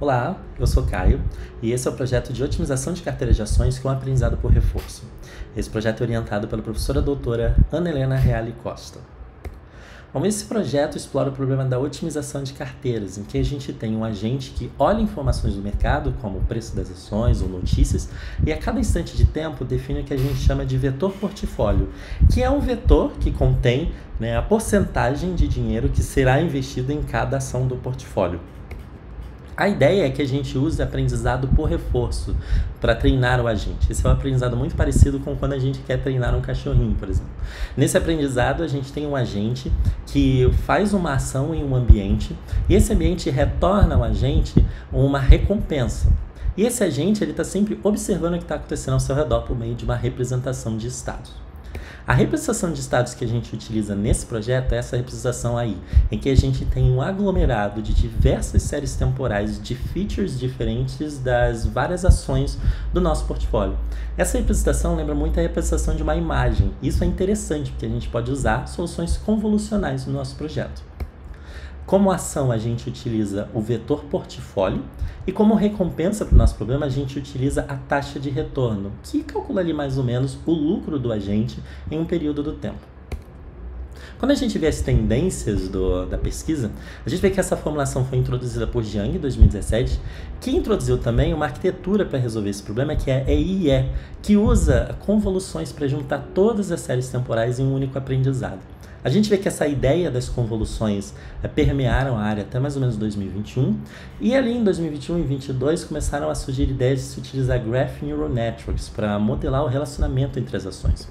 Olá, eu sou Caio e esse é o projeto de otimização de carteiras de ações com aprendizado por reforço. Esse projeto é orientado pela professora doutora Ana Helena Reale Costa. Bom, esse projeto explora o problema da otimização de carteiras, em que a gente tem um agente que olha informações do mercado, como o preço das ações ou notícias, e a cada instante de tempo define o que a gente chama de vetor portfólio, que é um vetor que contém né, a porcentagem de dinheiro que será investido em cada ação do portfólio. A ideia é que a gente use aprendizado por reforço para treinar o agente. Esse é um aprendizado muito parecido com quando a gente quer treinar um cachorrinho, por exemplo. Nesse aprendizado, a gente tem um agente que faz uma ação em um ambiente e esse ambiente retorna ao agente uma recompensa. E esse agente ele está sempre observando o que está acontecendo ao seu redor por meio de uma representação de estados. A representação de estados que a gente utiliza nesse projeto é essa representação aí, em que a gente tem um aglomerado de diversas séries temporais de features diferentes das várias ações do nosso portfólio. Essa representação lembra muito a representação de uma imagem. Isso é interessante porque a gente pode usar soluções convolucionais no nosso projeto. Como ação, a gente utiliza o vetor portfólio e como recompensa para o nosso problema, a gente utiliza a taxa de retorno, que calcula ali mais ou menos o lucro do agente em um período do tempo. Quando a gente vê as tendências do, da pesquisa, a gente vê que essa formulação foi introduzida por Jiang em 2017, que introduziu também uma arquitetura para resolver esse problema, que é a EIE, que usa convoluções para juntar todas as séries temporais em um único aprendizado. A gente vê que essa ideia das convoluções é, permearam a área até mais ou menos 2021, e ali em 2021 e 2022 começaram a surgir ideias de se utilizar Graph Neural Networks para modelar o relacionamento entre as ações.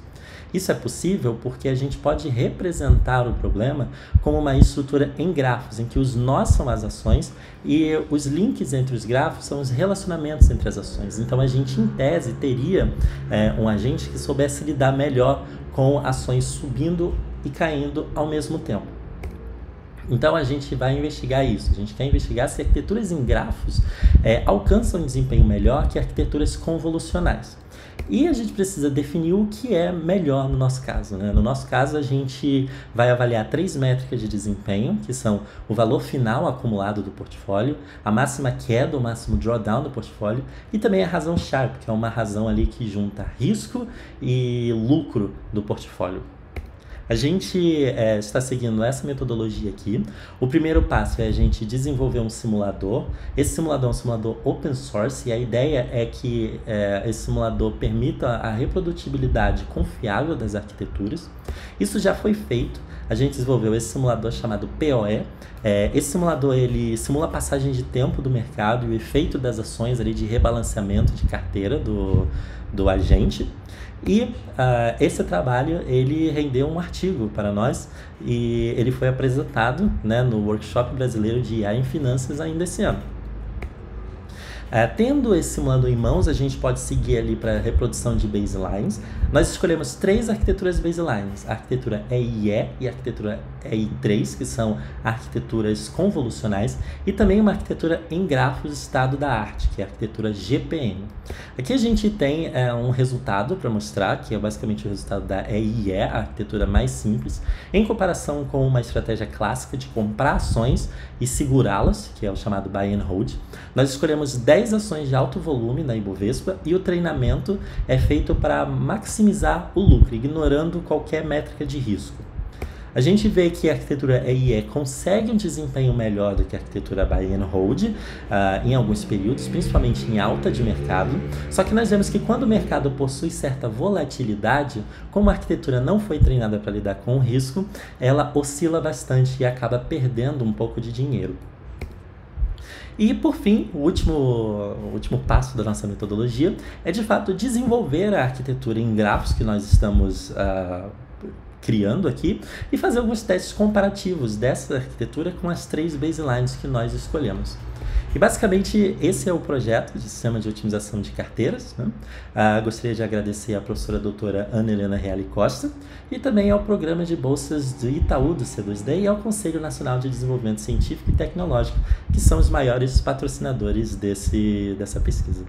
Isso é possível porque a gente pode representar o problema como uma estrutura em grafos, em que os nós são as ações e os links entre os grafos são os relacionamentos entre as ações. Então a gente, em tese, teria é, um agente que soubesse lidar melhor com ações subindo e caindo ao mesmo tempo. Então a gente vai investigar isso. A gente quer investigar se arquiteturas em grafos é, alcançam um desempenho melhor que arquiteturas convolucionais. E a gente precisa definir o que é melhor no nosso caso. Né? No nosso caso, a gente vai avaliar três métricas de desempenho, que são o valor final acumulado do portfólio, a máxima queda, o máximo drawdown do portfólio, e também a razão Sharp, que é uma razão ali que junta risco e lucro do portfólio. A gente é, está seguindo essa metodologia aqui. O primeiro passo é a gente desenvolver um simulador. Esse simulador é um simulador open source e a ideia é que é, esse simulador permita a reprodutibilidade confiável das arquiteturas. Isso já foi feito. A gente desenvolveu esse simulador chamado POE. É, esse simulador ele simula a passagem de tempo do mercado e o efeito das ações ali de rebalanceamento de carteira do, do agente. E uh, esse trabalho ele rendeu um artigo para nós e ele foi apresentado né, no workshop brasileiro de IA em finanças ainda esse ano. É, tendo esse simulador em mãos, a gente pode seguir ali para reprodução de baselines. Nós escolhemos três arquiteturas baselines: a arquitetura EIE e a arquitetura EI3, que são arquiteturas convolucionais, e também uma arquitetura em grafos estado da arte, que é a arquitetura GPM. Aqui a gente tem é, um resultado para mostrar, que é basicamente o resultado da EIE, a arquitetura mais simples, em comparação com uma estratégia clássica de comprar ações e segurá-las, que é o chamado buy and hold. Nós escolhemos 10 10 ações de alto volume na Ibovespa e o treinamento é feito para maximizar o lucro, ignorando qualquer métrica de risco. A gente vê que a arquitetura EIE consegue um desempenho melhor do que a arquitetura Buy and Hold uh, em alguns períodos, principalmente em alta de mercado. Só que nós vemos que quando o mercado possui certa volatilidade, como a arquitetura não foi treinada para lidar com o risco, ela oscila bastante e acaba perdendo um pouco de dinheiro. E por fim, o último, o último passo da nossa metodologia é de fato desenvolver a arquitetura em grafos que nós estamos uh, criando aqui e fazer alguns testes comparativos dessa arquitetura com as três baselines que nós escolhemos. E basicamente esse é o projeto de sistema de otimização de carteiras. Né? Ah, gostaria de agradecer à professora doutora Ana Helena Reale Costa e também ao programa de bolsas do Itaú do C2D e ao Conselho Nacional de Desenvolvimento Científico e Tecnológico, que são os maiores patrocinadores desse, dessa pesquisa.